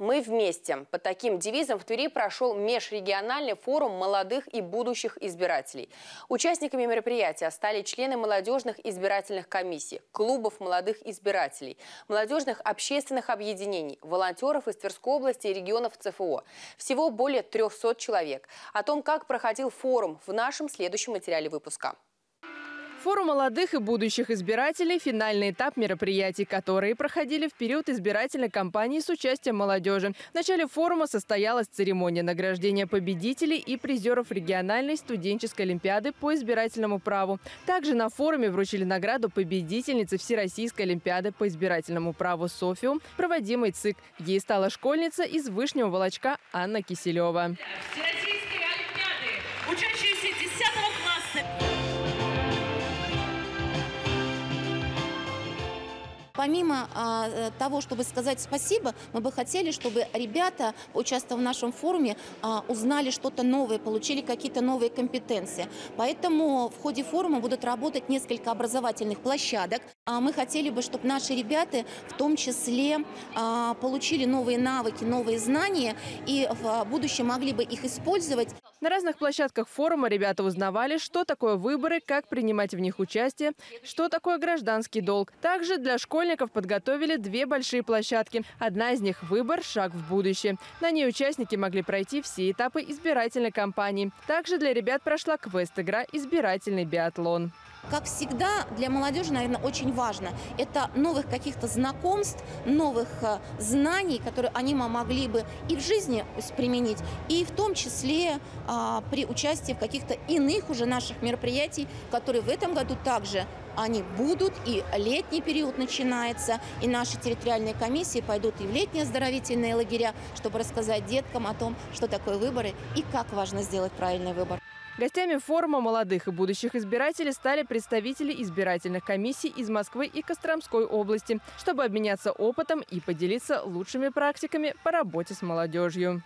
Мы вместе. Под таким девизом в Твери прошел межрегиональный форум молодых и будущих избирателей. Участниками мероприятия стали члены молодежных избирательных комиссий, клубов молодых избирателей, молодежных общественных объединений, волонтеров из Тверской области и регионов ЦФО. Всего более 300 человек. О том, как проходил форум в нашем следующем материале выпуска. Форум молодых и будущих избирателей – финальный этап мероприятий, которые проходили в период избирательной кампании с участием молодежи. В начале форума состоялась церемония награждения победителей и призеров региональной студенческой олимпиады по избирательному праву. Также на форуме вручили награду победительницы Всероссийской олимпиады по избирательному праву «Софиум», проводимой ЦИК. Ей стала школьница из Вышнего Волочка Анна Киселева. Всероссийской олимпиады, учащиеся 10 класса. Помимо а, э, того, чтобы сказать спасибо, мы бы хотели, чтобы ребята, участвуя в нашем форуме, а, узнали что-то новое, получили какие-то новые компетенции. Поэтому в ходе форума будут работать несколько образовательных площадок. А мы хотели бы, чтобы наши ребята в том числе а, получили новые навыки, новые знания и в будущем могли бы их использовать. На разных площадках форума ребята узнавали, что такое выборы, как принимать в них участие, что такое гражданский долг. Также для школьников подготовили две большие площадки. Одна из них – выбор «Шаг в будущее». На ней участники могли пройти все этапы избирательной кампании. Также для ребят прошла квест-игра «Избирательный биатлон». Как всегда, для молодежи, наверное, очень важно. Это новых каких-то знакомств, новых э, знаний, которые они могли бы и в жизни применить, и в том числе а, при участии в каких-то иных уже наших мероприятий, которые в этом году также они будут, и летний период начинается, и наши территориальные комиссии пойдут и в летние оздоровительные лагеря, чтобы рассказать деткам о том, что такое выборы и как важно сделать правильный выбор. Гостями форума молодых и будущих избирателей стали представители избирательных комиссий из Москвы и Костромской области, чтобы обменяться опытом и поделиться лучшими практиками по работе с молодежью.